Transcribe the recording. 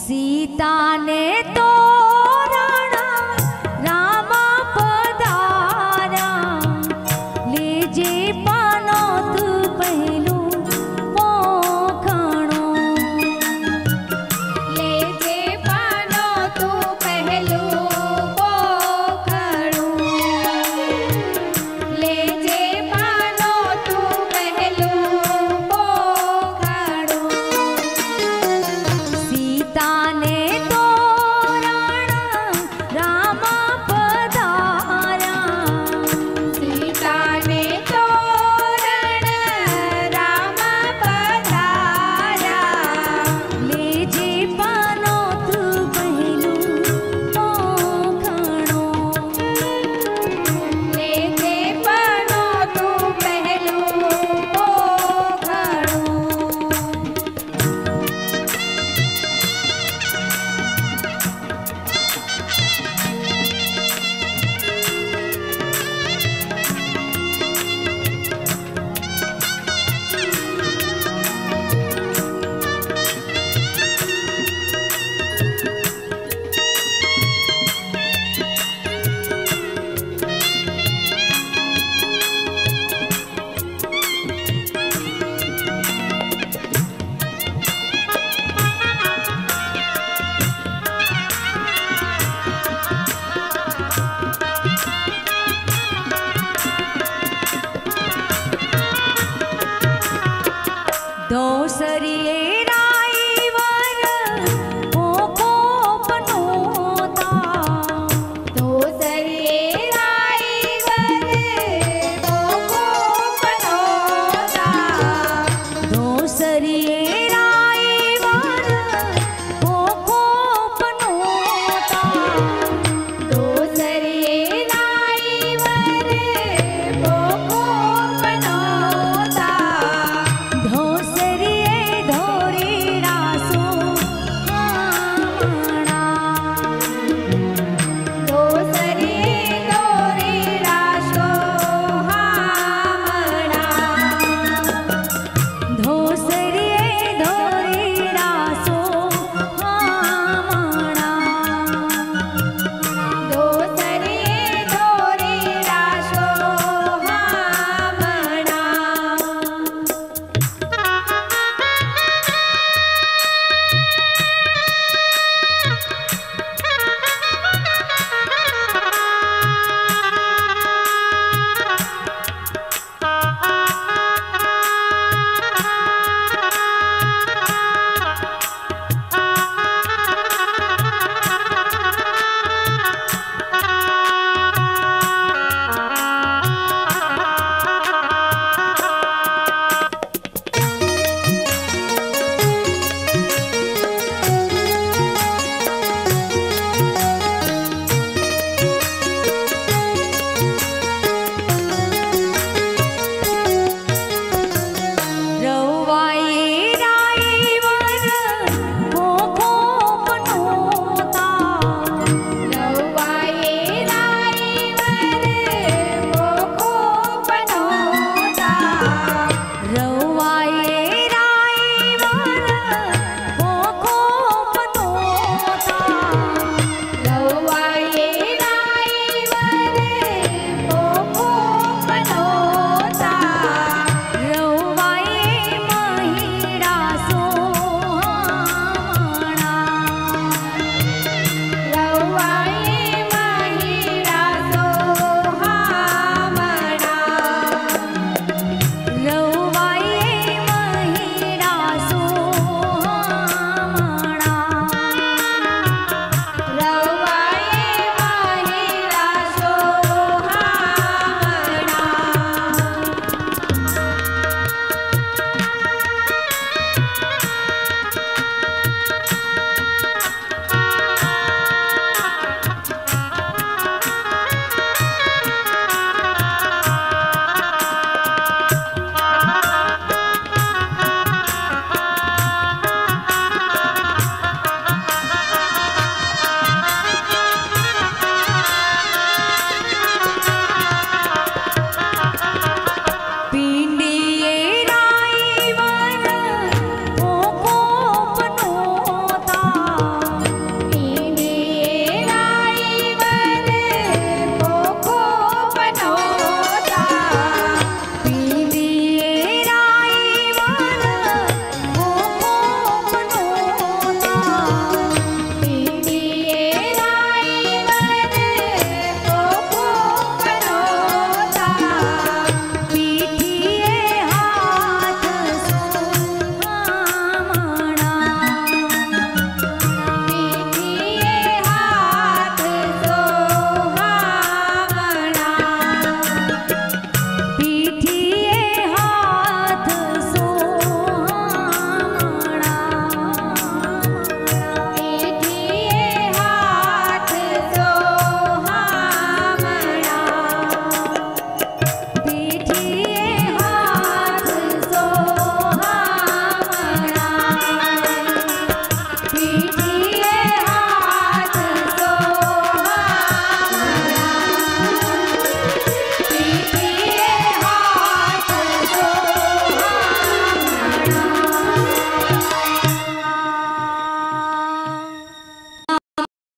सीता ने तो